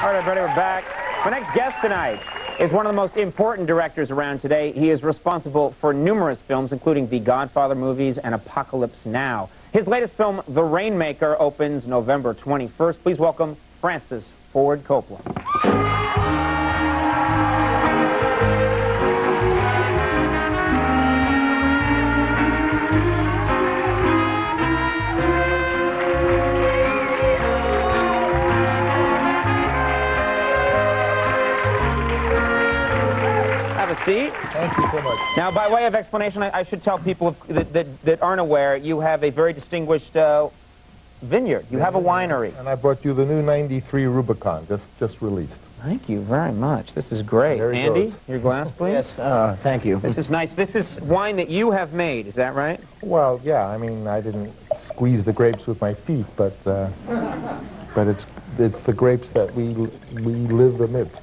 All right, everybody, we're back. My next guest tonight is one of the most important directors around today. He is responsible for numerous films, including the Godfather movies and Apocalypse Now. His latest film, The Rainmaker, opens November 21st. Please welcome Francis Ford Coppola. Seat. Thank you so much. Now, by way of explanation, I, I should tell people that, that, that aren't aware, you have a very distinguished uh, vineyard. You have a winery. And I brought you the new 93 Rubicon, just just released. Thank you very much. This is great. There he Andy, goes. your glass, please. Yes, uh, thank you. This is nice. This is wine that you have made, is that right? Well, yeah, I mean, I didn't squeeze the grapes with my feet, but uh, but it's it's the grapes that we we live amidst.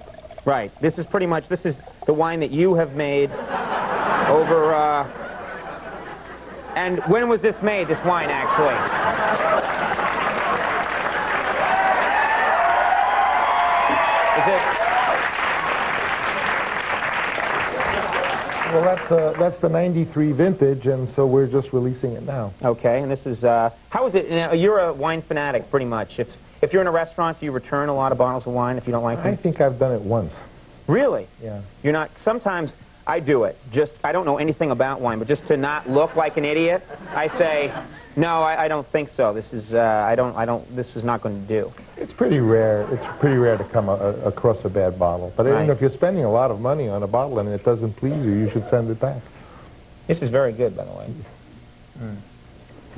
Right. This is pretty much, this is the wine that you have made over, uh... And when was this made, this wine, actually? Is it... Well, that's uh, that's the 93 vintage, and so we're just releasing it now. Okay, and this is, uh... How is it, now, you're a wine fanatic, pretty much. If, if you're in a restaurant, do you return a lot of bottles of wine if you don't like it? I think I've done it once. Really? Yeah. You're not, sometimes I do it. Just, I don't know anything about wine, but just to not look like an idiot, I say, no, I, I don't think so. This is, uh, I don't, I don't, this is not going to do. It's pretty rare. It's pretty rare to come a, a, across a bad bottle. But you know, if you're spending a lot of money on a bottle and it doesn't please you, you should send it back. This is very good, by the way.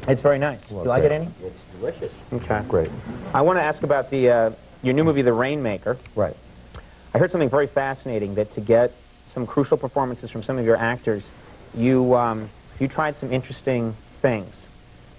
It's very nice. Well, you like it, okay. Andy? It's delicious. Okay. Great. I want to ask about the, uh, your new movie, The Rainmaker. Right. I heard something very fascinating, that to get some crucial performances from some of your actors, you, um, you tried some interesting things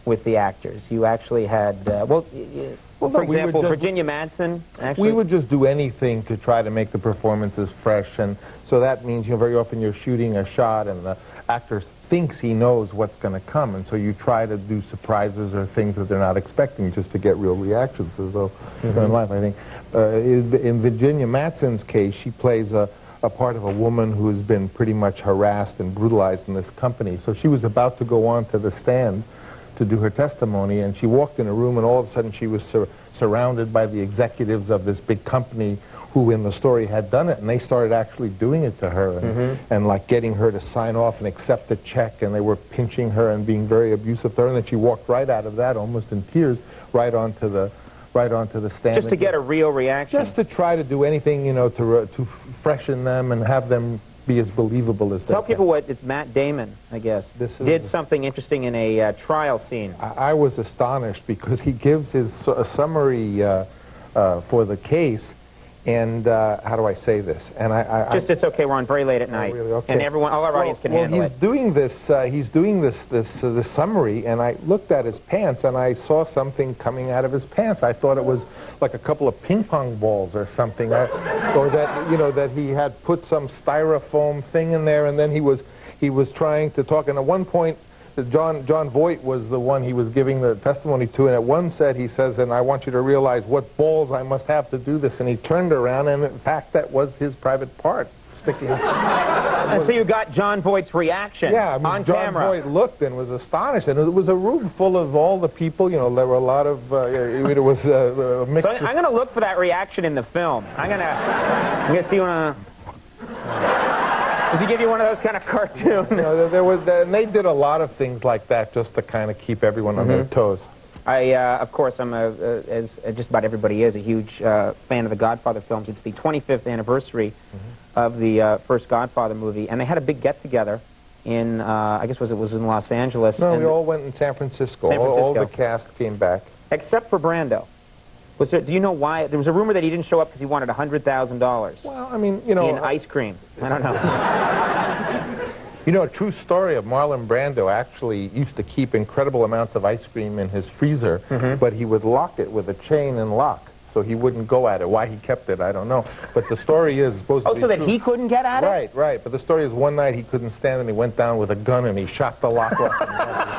with the actors. You actually had, uh, well, y- y- Well, for no, we example, just- Virginia Madsen, actually. We would just do anything to try to make the performances fresh, and so that means, you know, very often you're shooting a shot and the actor thinks he knows what's going to come, and so you try to do surprises or things that they're not expecting just to get real reactions, as though you know, in life, I think. Uh, in, in Virginia Madsen's case, she plays a, a part of a woman who has been pretty much harassed and brutalized in this company. So she was about to go on to the stand to do her testimony, and she walked in a room, and all of a sudden she was sur- surrounded by the executives of this big company who in the story had done it, and they started actually doing it to her, and, and like getting her to sign off and accept a check, and they were pinching her and being very abusive to her, and then she walked right out of that, almost in tears, right onto the, right onto the stand. just to get a real reaction. just to try to do anything, you know, to to freshen them and have them be as believable as they Tell can. people what it's Matt Damon, I guess, This is- did something interesting in a uh, trial scene. I, I was astonished because he gives his summary uh, uh, for the case, and uh, how do I say this? And I, I, Just it's okay. We're on very late at night, really? Okay. and everyone, all our well, audience can well, handle he's it. doing this. Uh, he's doing this this uh, this summary, and I looked at his pants, and I saw something coming out of his pants. I thought it was like a couple of ping pong balls or something, I, or that you know that he had put some styrofoam thing in there, and then he was he was trying to talk. And at one point, John Jon Voight was the one he was giving the testimony to, and at one said he says, "And I want you to realize what balls I must have to do this." And he turned around, and in fact, that was his private part sticking. And so you got Jon Voight's reaction Yeah, I mean, on John camera. Boyd looked and was astonished, and it was a room full of all the people. You know, there were a lot of. Uh, it was uh, a mix. So I'm going to look for that reaction in the film. I'm going to. I'm going to see one. Does he give you one of those kind of cartoons? you know, there, there was, and they did a lot of things like that just to kind of keep everyone on Mm-hmm. their toes. I, uh, of course, I'm a, uh, as uh, just about everybody is, a huge uh, fan of the Godfather films. It's the 25th anniversary of the uh, first Godfather movie, and they had a big get together in, uh, I guess, was it was in Los Angeles. No, and we all went in San Francisco. San All, all the cast came back. except for Brando. Was there? Do you know why? There was a rumor that he didn't show up because he wanted hundred thousand dollars Well, I mean, you know, in ice cream. I don't know. You know, a true story of Marlon Brando actually used to keep incredible amounts of ice cream in his freezer, Mm-hmm. but he would lock it with a chain and lock, so he wouldn't go at it. Why he kept it, I don't know. But the story is supposed oh, to be Oh, so that true. he couldn't get at it? Right, right. But the story is one night he couldn't stand it and he went down with a gun and he shot the lock off.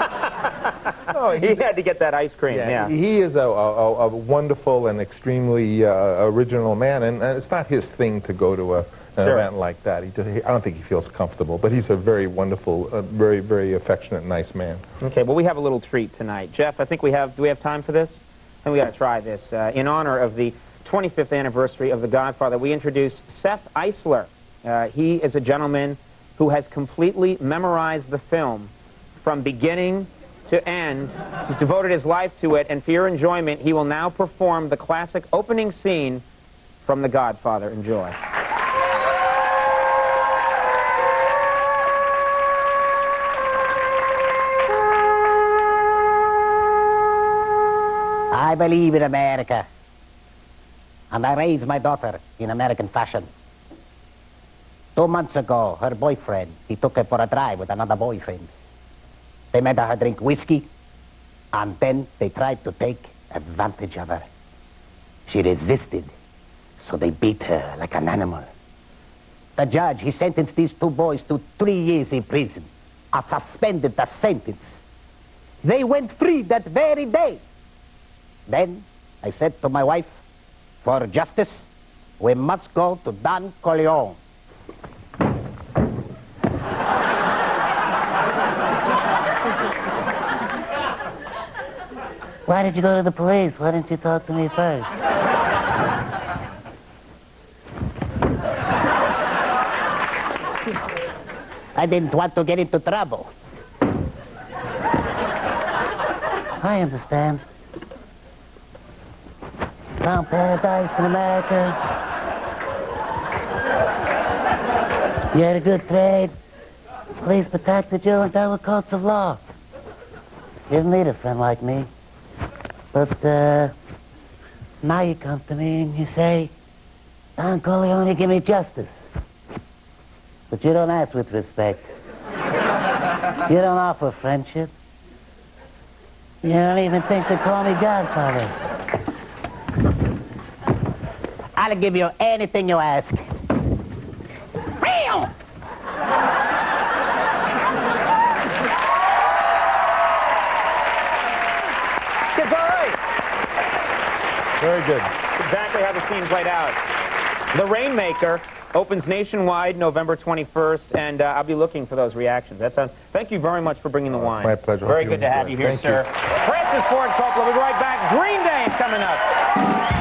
No, he had to get that ice cream. Yeah. He is a, a, a wonderful and extremely uh, original man, and, and, it's not his thing to go to a, an Sure. event like that. He, just- he- I don't think he feels comfortable, but he's a very wonderful, uh, very, very affectionate, nice man. Okay, well, we have a little treat tonight. Jeff, I think we have, do we have time for this? I think we got to try this. Uh, in honor of the 25th anniversary of The Godfather, we introduce Seth Eisler. Uh, he is a gentleman who has completely memorized the film from beginning to end. He's devoted his life to it, and for your enjoyment, he will now perform the classic opening scene from The Godfather. Enjoy. I believe in America. And I raised my daughter in American fashion. Two months ago, her boyfriend, he took her for a drive with another boyfriend. They made her drink whiskey, and then they tried to take advantage of her. She resisted, so they beat her like an animal. The judge, he sentenced these two boys to three years in prison. I suspended the sentence. They went free that very day. Then I said to my wife, for justice, we must go to Don Corleone. Why did you go to the police? Why didn't you talk to me first? I didn't want to get into trouble. I understand. Found paradise in America. You had a good trade. Police protected you and dealt with courts of law. You didn't need a friend like me. But, uh, now you come to me and you say, Don Corleone, give me justice. But you don't act with respect. you don't offer friendship. You don't even think to call me Godfather. I'll give you anything you ask. Meow! It's all right. Very good. exactly how the scene played out. The Rainmaker opens nationwide November 21st, and uh, I'll be looking for those reactions. That sounds. Thank you very much for bringing the wine. my pleasure. Very Hope good to have you here. Thank sir. Francis Ford Coppola. We'll be right back. Green Day is coming up.